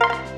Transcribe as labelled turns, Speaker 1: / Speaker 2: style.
Speaker 1: you